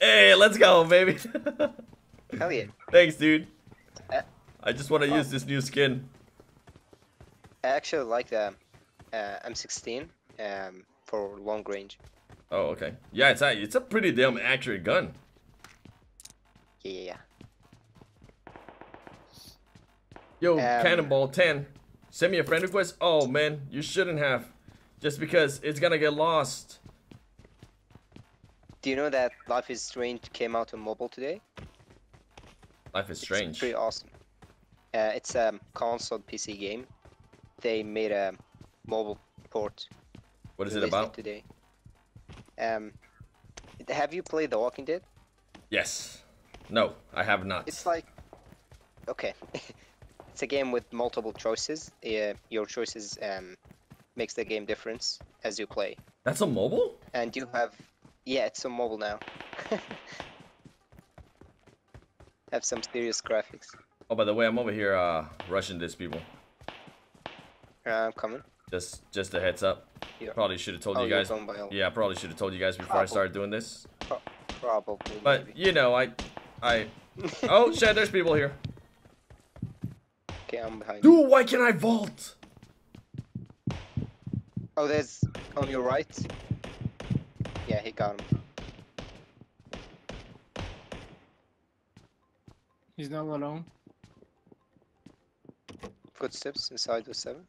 Hey, let's go, baby. Hell yeah. Thanks, dude. Uh, I just want to use this new skin. I actually like the uh, M16 um, for long range. Oh, okay. Yeah, it's a, it's a pretty damn accurate gun. Yeah, yeah, yeah. Yo, Um, Cannonball 10. Send me a friend request. Oh, man, you shouldn't have. Just because it's gonna get lost. Do you know that Life is Strange came out on mobile today? Life is Strange. It's pretty awesome. Uh, it's a console PC game. They made a mobile port. What is it about? today? Um, have you played The Walking Dead? Yes. No, I have not. It's like, okay, it's a game with multiple choices. Uh, your choices um, makes the game difference as you play, That's a mobile? and you have, yeah, it's on mobile now. have some serious graphics. Oh, by the way, I'm over here uh, rushing this people. Uh, I'm coming. Just just a heads up. Yeah. Probably should have told Oh, you guys. going by all- Yeah, I probably should have told you guys before I started doing this. Pro- probably. But maybe. you know, I, I. Oh shit! There's people here. Okay, I'm behind. you. Dude, why can't I vault? Oh, there's on your right. Yeah, he got him. He's not alone. Footsteps inside the seven.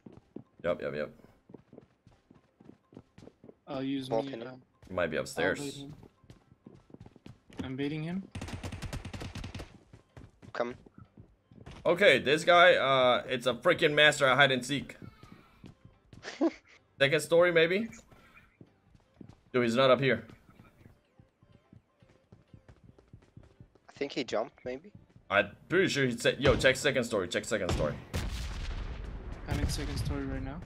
Yep, yep, yep. I'll use Vault me. Uh, He might be upstairs. him. I'm baiting him. Coming. Okay, this guy, uh, it's a freaking master at hide and seek. Second story, maybe. Dude, he's not up here. I think he jumped, maybe. I'm pretty sure he said, "Yo, check second story. Check second story." I'm in second story right now.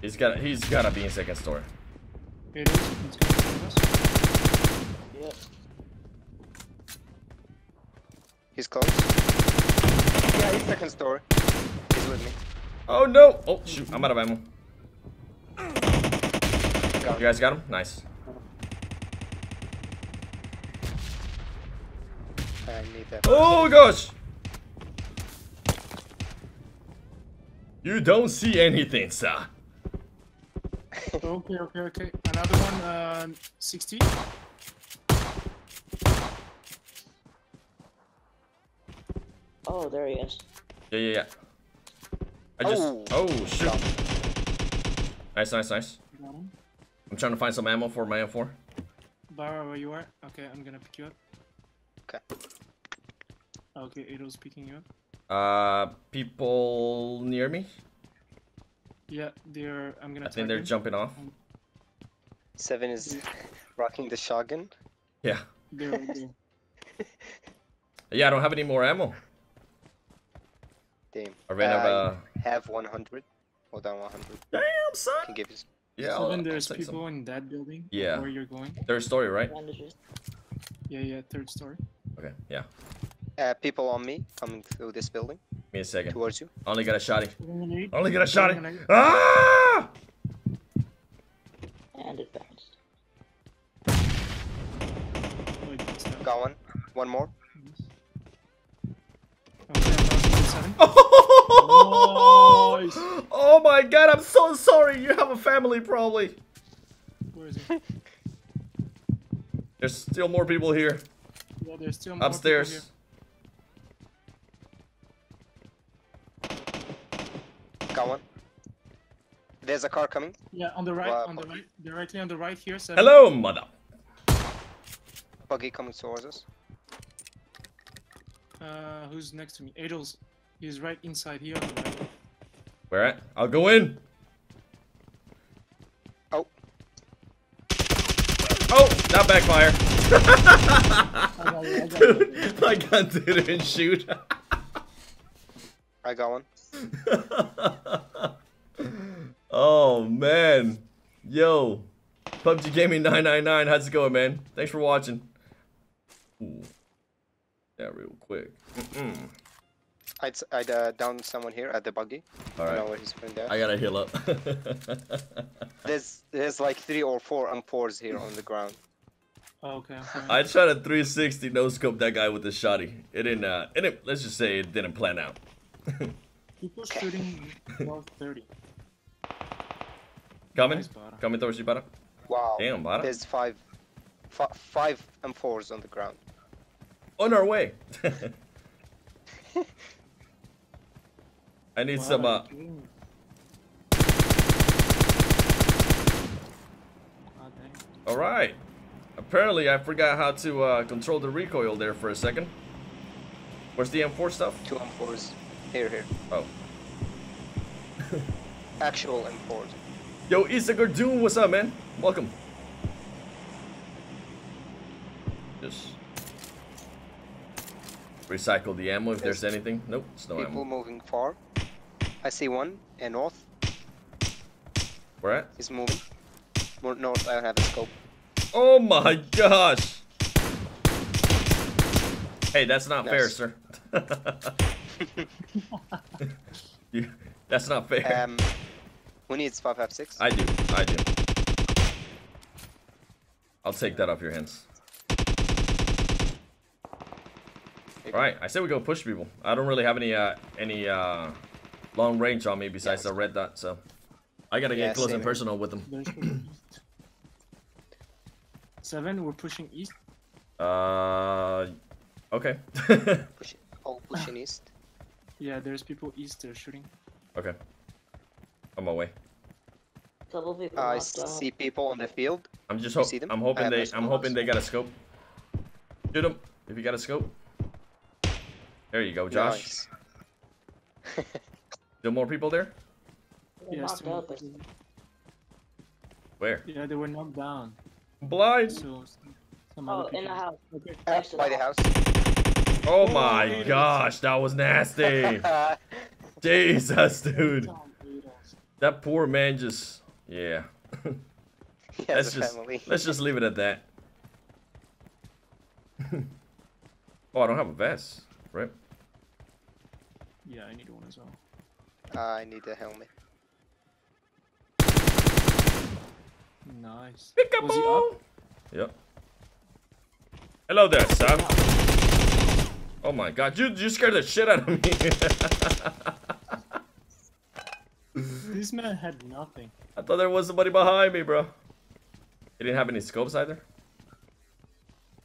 He's got, he's gotta be in second story. Here it is. It's going to us. Yeah. He's close. Yeah, he's second story. He's with me. Oh no! Oh shoot! I'm out of ammo. Got You guys got him? Nice. I need that. Oh gosh! You don't see anything, sir. Okay, okay, okay. Another one, uh, 60. Oh, there he is. Yeah, yeah, yeah. I just. Oh. Oh, shoot! Nice, nice, nice. Got him. I'm trying to find some ammo for my M4. Bara, where you are? Okay, I'm gonna pick you up. Okay. Okay, Ado's picking you up. Uh, people near me. Yeah, they're. I'm gonna. I think they're tag them. jumping off. Seven is rocking the shotgun. Yeah. They're right there. Yeah, I don't have any more ammo. Damn. I ran out Uh, of. Have 100. Hold on, 100. Damn, son. Can give you. S- Yeah. I'll, Seven, I'll there's take some. people in that building. Yeah. Where you're going? Third story, right? Yeah, yeah, third story. Okay. Yeah. Uh, people on me coming through this building Give me a second. towards you. Only got a shotty. Grenade. Only got a shotty. Grenade. Ah! And it bounced. Wait, what's that? Got one. One more. Okay, I'm lost seven. Oh! Nice. oh my god, I'm so sorry. You have a family, probably. Where is he? There's still more people here. Yeah, there's still more people Upstairs. Got one. There's a car coming. Yeah, on the right, Wow. on the right, directly on the right here. Seven. Hello, mother. Buggy coming towards us. Uh, who's next to me? Adel's. He's right inside here on the right. Where at? I'll go in. Oh, Oh, that backfire. I got it, I got it. Dude, my gun didn't shoot. I got one. oh man, yo, PUBG Gaming 999, how's it going, man? Thanks for watching. Ooh. Yeah, real quick. Mm-mm. I'd, I'd uh, down someone here at the buggy. All I know right, where he's putting that. I gotta heal up. There's there's like three or four M4s here on the ground. Oh, okay. okay. I tried a 360 no scope that guy with the shotty. It didn't. Uh, it didn't. Let's just say it didn't plan out. People shooting north 30. Coming, Nice, coming towards you, Bara. Wow. Damn, Bara. There's five, fi- five M4s on the ground. On our way. I need some. Uh, Bara, you- dang. all right. Apparently, I forgot how to uh, control the recoil there for a second. Where's the M4 stuff? Two M4s. Here, here. Oh. Actual M4s. Yo, Isagar Doom, what's up, man? Welcome. Just recycle the ammo if there's Yes. anything. Nope, it's no People ammo. moving far. I see one. And north. Where at? He's moving. More north. I don't have a scope. Oh my gosh! Hey, that's not fair, sir. you, that's not fair. Um, who needs 556? I do, I do. I'll take that off your hands. Alright, I say we go push people. I don't really have any uh any uh long range on me besides the red dot, so I gotta Yeah, get close same and here. personal with them. There's people east. Seven, we're pushing east. Uh okay. Push, all pushing east. Yeah, there's people east. They're shooting. okay. On my way. Couple people I knocked out. see people on the field. I'm just You hope see them? I'm hoping they I'm hoping they got a scope. Shoot them if you got a scope. There you go, Josh. Nice. Still more people there? They Yeah, knocked still- out, Where? yeah, they were knocked down. Blind. So some oh, other in the house. Okay. Next to By the the house. Oh my gosh, that was nasty. Jesus, dude. That poor man just yeah. He let's just family. let's just leave it at that. oh, I don't have a vest, right? Yeah, I need one as well. I need a helmet. Nice. Was he Peekaboo. up? Yep. Hello there, Sam. Oh my god, you you scared the shit out of me. This man had nothing. I thought there was somebody behind me, bro. He didn't have any scopes either.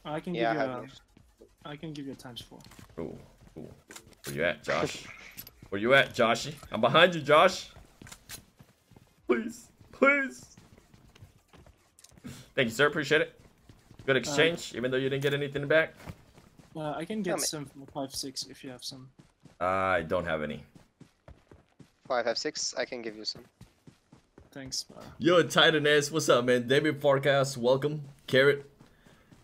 I can Yeah, give have you no. a, I can give you a times four. Ooh, ooh. Where you at, Josh? Where you at, Joshy? I'm behind you, Josh. Please, please. Thank you, sir. Appreciate it. Good exchange, even though you didn't get anything back. Uh, I can get me. some five six if you have some. I don't have any. Five have six. I can give you some. Thanks. Uh, Yo, Titan S, what's up, man? David Forecast, welcome. Carrot.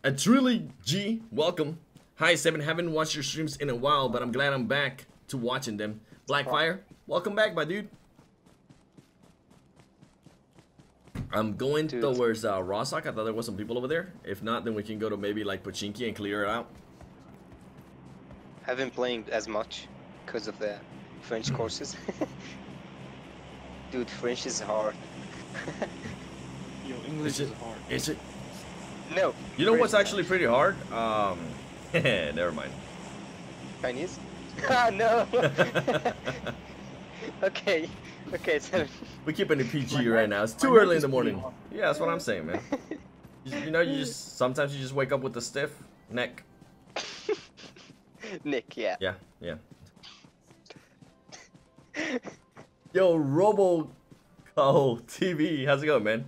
And truly G, welcome. Hi, Seven. Haven't watched your streams in a while, but I'm glad I'm back to watching them. Blackfire, welcome back, my dude. I'm going Dude. towards uh, Rozhok. I thought there was some people over there. If not, then we can go to maybe like Pochinki and clear it out. Haven't playing as much because of the French courses. Dude, French is hard. yo, English Is is, it- hard. Is it? no. You know French what's actually pretty hard? Um, never mind. Chinese? ah, no. okay. Okay, so we're keeping it PG My right now. It's too early in the morning. Yeah, that's what I'm saying, man. You, you know, you just sometimes you just wake up with a stiff neck. Nick, yeah. Yeah, yeah. Yo, Robo TV, how's it going, man?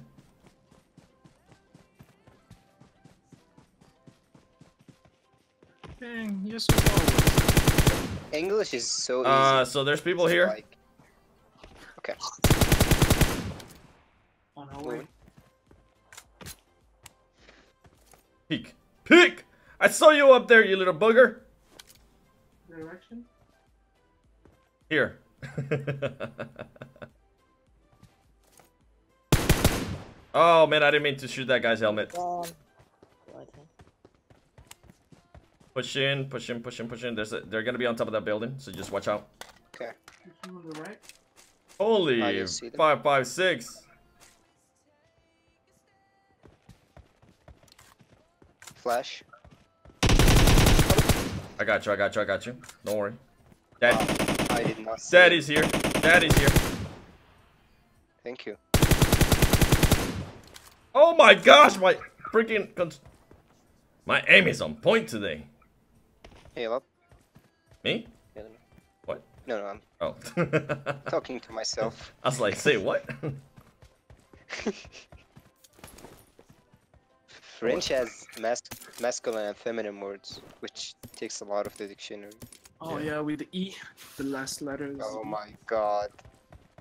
Dang, you're so far away. English is so easy. Uh, so there's people here. like- Okay. On our way. Peek, peek! I saw you up there, you little bugger. Direction? Here. oh man, I didn't mean to shoot that guy's helmet. Um, Push in, push in, push in, push in. There's a, they're gonna be on top of that building, so just watch out. Okay. Pushing on the right? Holy I didn't see them. five five six. Flash. I got you. I got you. I got you. Don't worry. Dad, Uh, I did not see. Daddy's here. Daddy's here. Thank you. Oh my gosh, my freaking cons- my aim is on point today. Heal up. Me? Yeah, no. What? No, no, I'm Oh. talking to myself. I was like, say what? French has mas masculine and feminine words, which takes a lot of the dictionary. Oh Yeah. yeah, with the E, the last letter. is Oh E. my god.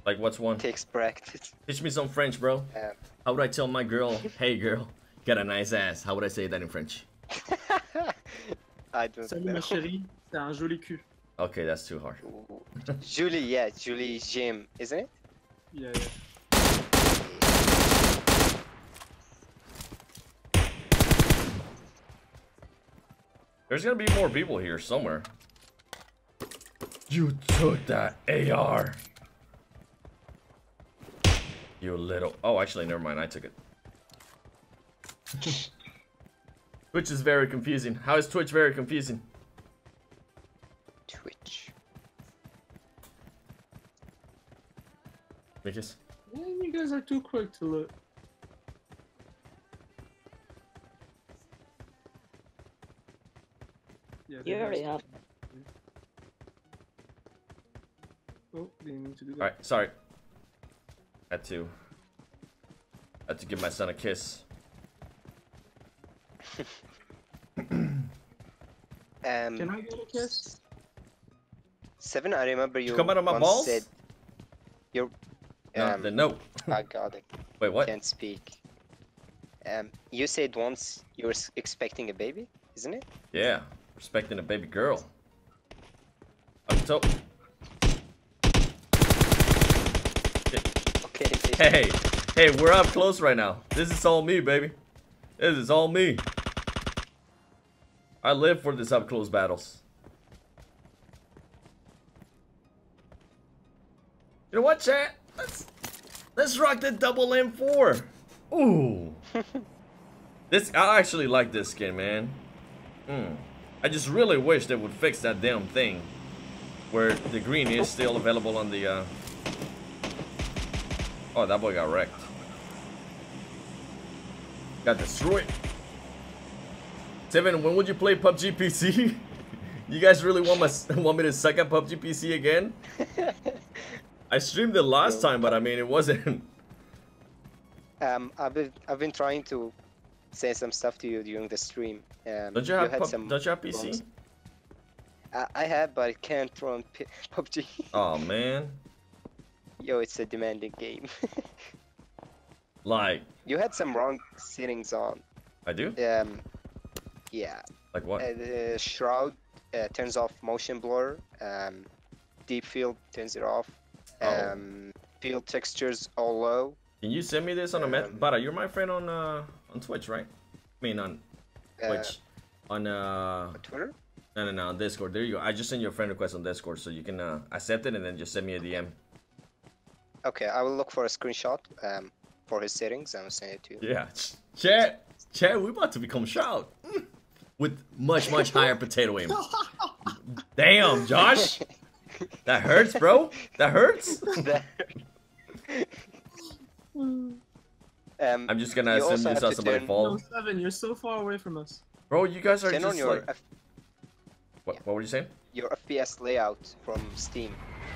like, what's one? Takes practice. Teach me some French, bro. Um, How would I tell my girl, hey girl, got a nice ass? How would I say that in French? Ah, I don't Salut know. ma chérie, t'as un joli cul. Okay, that's too hard. Julie, yeah, Julie Jim, isn't it? Yeah, yeah. There's gonna be more people here somewhere. You took that AR. You little. Oh, actually, never mind. I took it. Twitch is very confusing. How is Twitch very confusing? Twitch. Because Yeah, you guys are too quick to look. Yeah, You already have- have. Oh, they need to do that. All right, sorry. Had to. Had to give my son a kiss. Um, Can I get a kiss? Seven, I remember you Come out of my once balls? said you're. No, Um, then no. I got it. Wait, what? Can't speak. Um, you said once you were expecting a baby, isn't it? Yeah, respecting a baby girl. I'm so. Okay. okay. Hey, hey, we're up close right now. This is all me, baby. This is all me. I live for this up close battles. You know what, chat? Let's let's rock the double M4. Ooh. this I actually like this skin, man. Hmm. I just really wish they would fix that damn thing, where the green is still available on the. Uh... Oh, that boy got wrecked. Got destroyed. Seven, when would you play PUBG PC? you guys really want my want me to suck at PUBG PC again? I streamed it last time, but I mean it wasn't. Um, I've been I've been trying to say some stuff to you during the stream. Um, Don't you have had some Don't you have PC? I, I have, but I can't run P PUBG. Oh man, Yo, it's a demanding game. like you had some wrong settings on. I do? Um, yeah. Like what? Uh, the shroud uh, turns off motion blur. Um, deep field turns it off. Oh. Um, field textures all low. Can you send me this on a met? um, Bada, you're my friend on uh on Twitch, right? I mean on Uh, Twitch. On uh Twitter. no no no on Discord. There you go. I just sent you a friend request on Discord, so you can uh, accept it and then just send me a DM. Okay, I will look for a screenshot um, for his settings and I'll send it to you. Yeah, ch- chat, chat. We about to become shout. With much much higher potato aim. Damn, Josh, that hurts, bro. That hurts. um, I'm just gonna assume also you have saw to somebody turn- fall. No, Seven, you're so far away from us. Bro, you guys are turn just on your like. F- What, what were you saying? your FPS layout from Steam,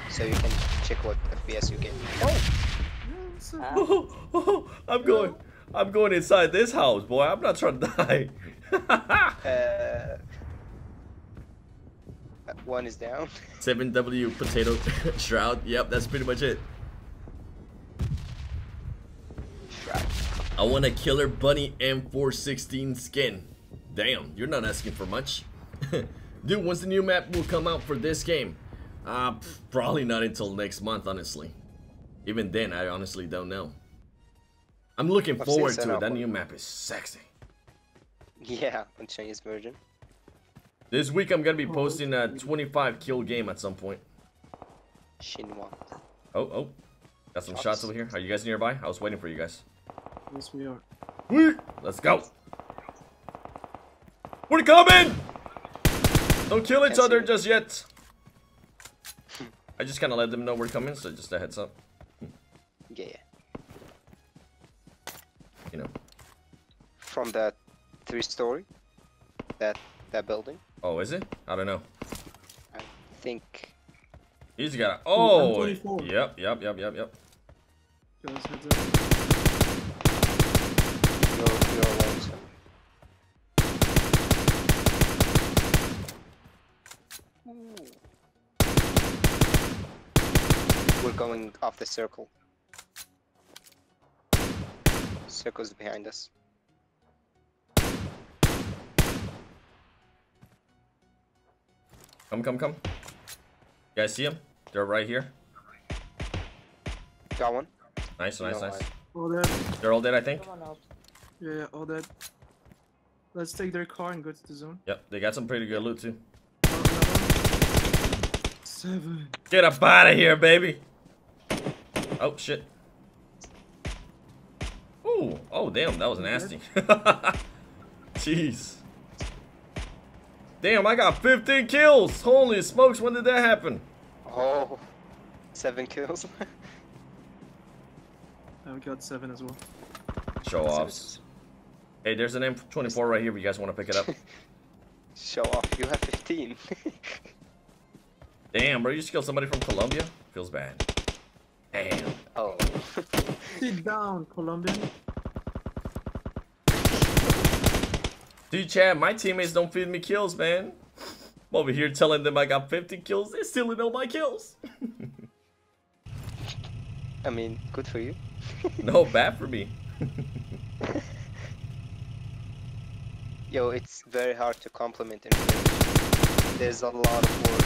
so you can check what FPS you get. Yeah, so- Uh, Oh, oh, I'm going. I'm going inside this house, boy. I'm not trying to die. Uh, one is down. 7W potato shroud. Yep, that's pretty much it. Right. I want a killer bunny M416 skin. Damn, you're not asking for much. Dude, once the new map will come out for this game? Uh, probably not until next month, honestly. Even then, I honestly don't know. I'm looking I've forward to it. That new map is sexy. Yeah, on Chinese version. This week, I'm gonna be Oh, posting a 25 kill game at some point. Shinwa. Oh, oh. Got some shots Shots. over here. Are you guys nearby? I was waiting for you guys. Yes, we are. Whee! Let's go. We're coming! Don't kill each other just yet. I just kind of let them know we're coming, so just a heads up. Yeah, yeah. You know. From that three-story, that that building. Oh, is it? I don't know. I think. He's got a. Oh! M24. Yep, yep, yep, yep, yep. Guys, heads up. You're, you're alone, so. We're going off the circle. Circle's behind us. Come, come, come. You guys see them? They're right here. Got one. Nice, nice, No, nice. All dead. They're all dead, I think. Yeah, yeah, all dead. Let's take their car and go to the zone. Yep, they got some pretty good loot too. Another one. Seven. Get up out of here, baby. Oh shit. Ooh, oh damn, that was nasty. Jeez. Damn, I got 15 kills. Holy smokes, when did that happen? Oh, seven kills. I got seven as well. Show offs. Hey, there's an M24 right here. If you guys want to pick it up. Show off. You have 15. Damn, bro, you just killed somebody from Colombia. Feels bad. Damn. oh. Sit down, Colombian. Dude, Chad, my teammates don't feed me kills, man. I'm over here telling them I got 50 kills. They stealing all my kills. I mean, good for you. no, bad for me. Yo, it's very hard to compliment French. There's a lot of words.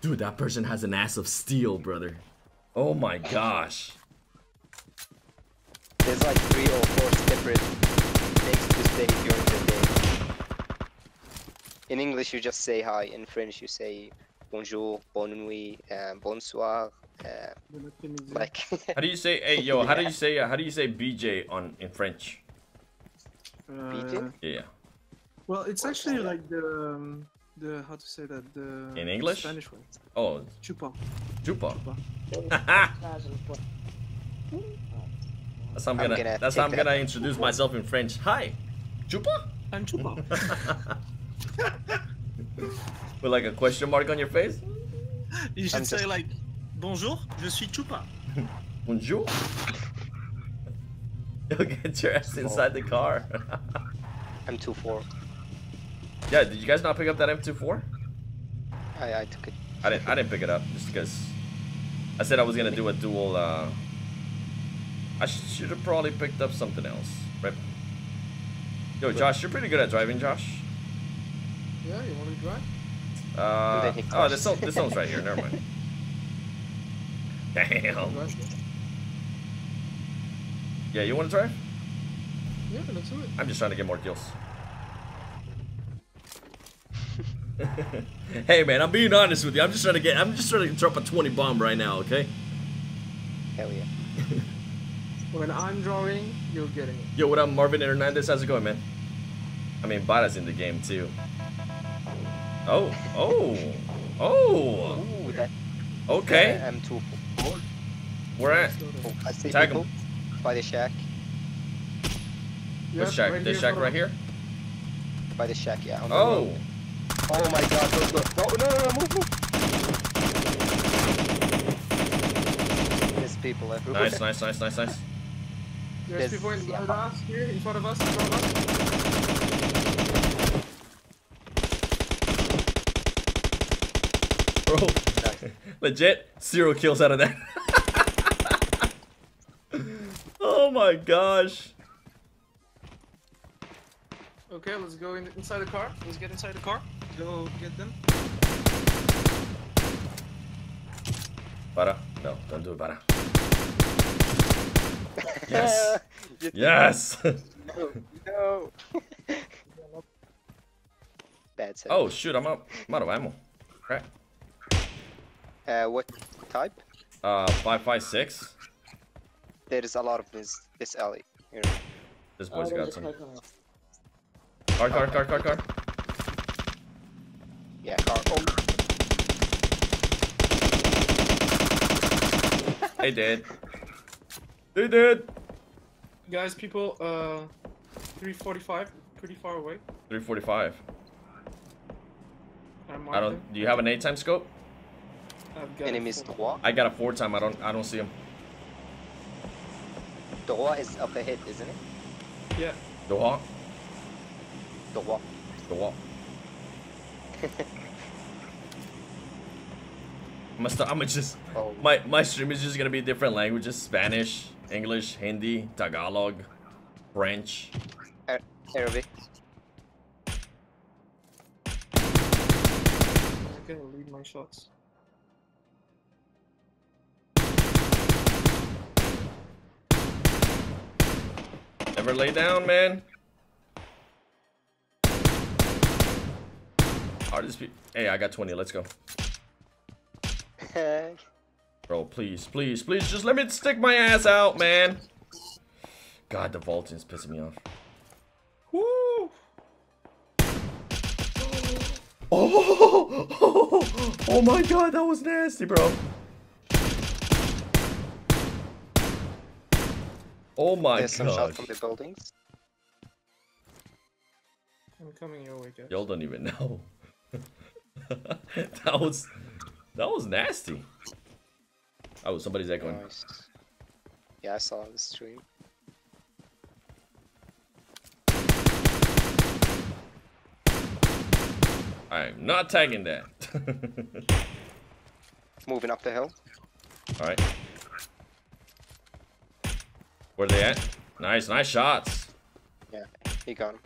Dude, that person has an ass of steel, brother. Oh my gosh. There's like three or four separate things to say during the day. In English, you just say hi. In French, you say bonjour, bonne nuit, uh, bonsoir. Uh, Bon like, How do you say, hey, yo, how do you say, uh, how do you say BJ on in French? Uh, Yeah. well, it's actually like the um, the how to say that the In English? Spanish way. Oh, Chupa. Jupa. Chupa. That's how I'm I'm gonna, gonna that's how I'm that. gonna introduce myself in French. Hi, Jupa? I'm Chupa. With like a question mark on your face? you should I'm say just- like Bonjour, je suis Chupa. Bonjour. You'll get your ass inside the car. I'm 2-4. yeah, did you guys not pick up that M24? I, I took it. I didn't. I didn't pick it up just because I said I was gonna do a dual. Uh, I should have probably picked up something else. Right. Yo, Josh, you're pretty good at driving, Josh. Yeah, you want to drive? Uh, oh, this one, this one's right here. Never mind. Damn. Yeah, you want to drive? Yeah, let's do it. I'm just trying to get more kills. hey man, I'm being honest with you. I'm just trying to get. I'm just trying to drop a 20 bomb right now. Okay. Hell yeah. When I'm drawing, you're getting it. Yo, what up, Marvin Hernandez? How's it going, man? I mean, Bada's in the game too. Oh, oh, oh. Ooh, that. Okay, I'm 2-4. we're at. Oh, I see Tag people him. by the shack. Which shack? this shack right here? By the shack, yeah. Oh, road. Oh my god, no, no, no, no, no, no, move, move. There's people everywhere. nice, nice, nice, nice, nice. There's There's- people in yeah. front of us, here, in front of us, in front of us. Bro, legit zero kills out of that. oh my gosh. Okay, let's go in, inside the car. Let's get inside the car. Go get them. Bada, no, don't do it, Bada. Yes. Yes. No, no. Bad set. oh shoot, I'm out. I'm out of ammo. Crap. Uh, what type? Uh, five five six. There is a lot of this this alley. Here. This Oh, boy's got some. car. Car, car, car, car, car. Yeah, car. Oh, They did. They did. Guys, people, uh, 345, pretty far away. 345. I, I marked them. don't. Do you have an eight time scope? I've got enemies four. I got a four time. I don't. I don't see him. Droit is up ahead, isn't it? Yeah. Doha. Droit. Doha. Must. I'm gonna just. Oh, My my stream is just gonna be different languages: Spanish, English, Hindi, Tagalog, French. Arabic. I'm gonna lead my shots. Never lay down, man. Hardest pe- Hey, I got 20. Let's go. Bro, please, please, please, just let me stick my ass out, man. God, the vaulting is pissing me off. Woo! Oh, oh, oh my god, that was nasty, bro. Oh my There's some shot god. from the buildings. I'm coming your way, guys. Y'all don't even know. that was that was nasty. Oh, somebody's echoing. Nice. Yeah, I saw the stream. I'm not tagging that. Moving up the hill. All right. Where they at? Nice, nice shots. Yeah, he got him.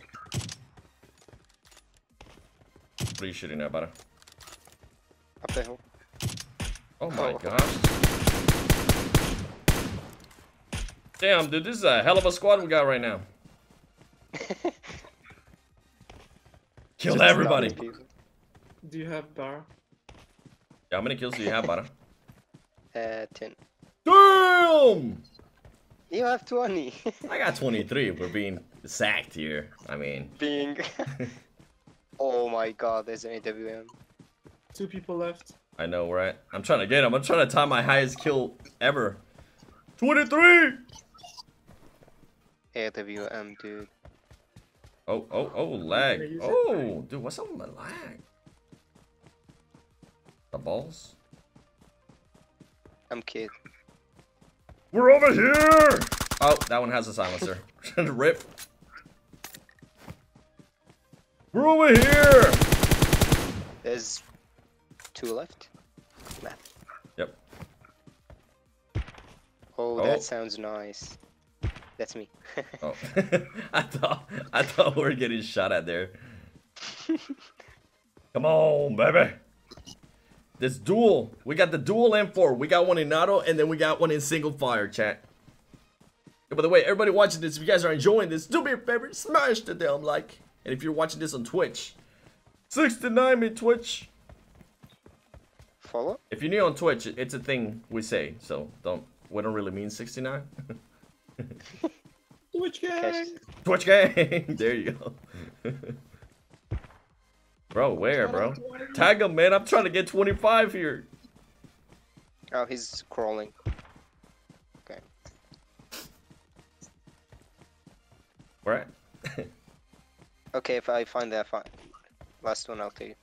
What are you shooting at, butter? Up the hill. Oh my Oh. gosh. Damn, dude, this is a hell of a squad we got right now. Kill everybody. Do you have bar? Yeah, how many kills do you have, butter? Uh, 10. Damn! You have 20. I got 23. We're being sacked here. I mean, Being. oh my god, there's an AWM. Two people left. I know, right? I'm trying to get him. I'm trying to time my highest kill ever. 23! AWM, dude. Oh, oh, oh, lag. Oh, dude, what's up with my lag? The balls? I'm kid. We're over here! Oh, that one has a silencer. Rip. We're over here! There's two left. Left. Yep. Oh, Oh. that sounds nice. That's me. Oh, I thought I thought we were getting shot at there. Come on, baby. This duel. We got the dual M4. We got one in auto, and then we got one in single fire, chat. Yeah, by the way, everybody watching this, if you guys are enjoying this, do me a favor, smash the damn like. And if you're watching this on Twitch, 69 me Twitch. Follow? If you're new on Twitch, it's a thing we say, so don't. We don't really mean 69. Which Catch. guy? Twitch gang. there you go. bro, where, bro? Tag him, man. I'm trying to get 25 here. Oh, he's crawling. Okay. Where at? Okay, if I find that, fine. Last one, I'll tell you.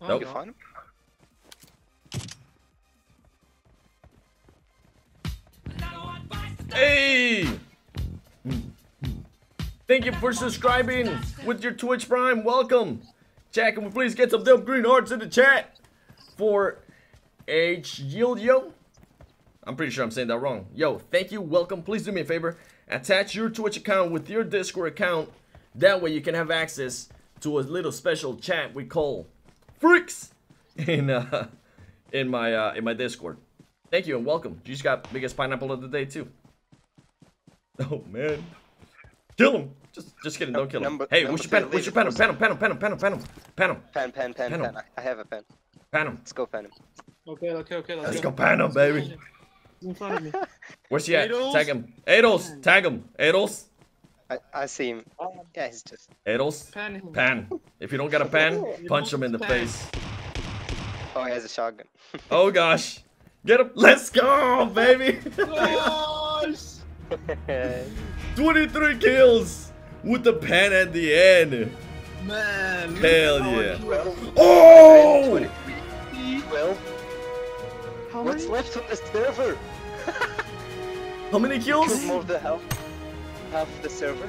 Oh, Nope. You no. find him? Hey! Thank you for subscribing with your Twitch Prime. Welcome. Jack, and we please get some dumb green hearts in the chat for H Yield Yo? I'm pretty sure I'm saying that wrong. Yo, thank you. Welcome. Please do me a favor. Attach your Twitch account with your Discord account. That way you can have access to a little special chat we call Freaks in uh in my uh in my Discord. Thank you and welcome. You just got biggest pineapple of the day too. Oh man. Kill him. Just just kidding, don't kill him. Number- hey, we number should pen him. three, We should pen him. Pen him. Pen him. Pen him. Pen him. Pen him. Pen him. Pen, pen, pen, Pen I I have a pen. Pen him. Let's go pen him. Okay, okay, okay. Let's, Let's go pen him, baby. In front of me. Where's he at? Tag him. Ados, tag him. Ados, I, I see him. Um, yeah, he's just. Ados. Pan him. Pan. If you don't got a pan, punch him in the Pan. face. Oh, he has a shotgun. Oh gosh. Get him. Let's go, baby. Nice! 23 kills with the pan at the end. Man. Hell yeah. I killed Oh! 23. Well, How what's left on the server? How many kills? More of the health. Of the server.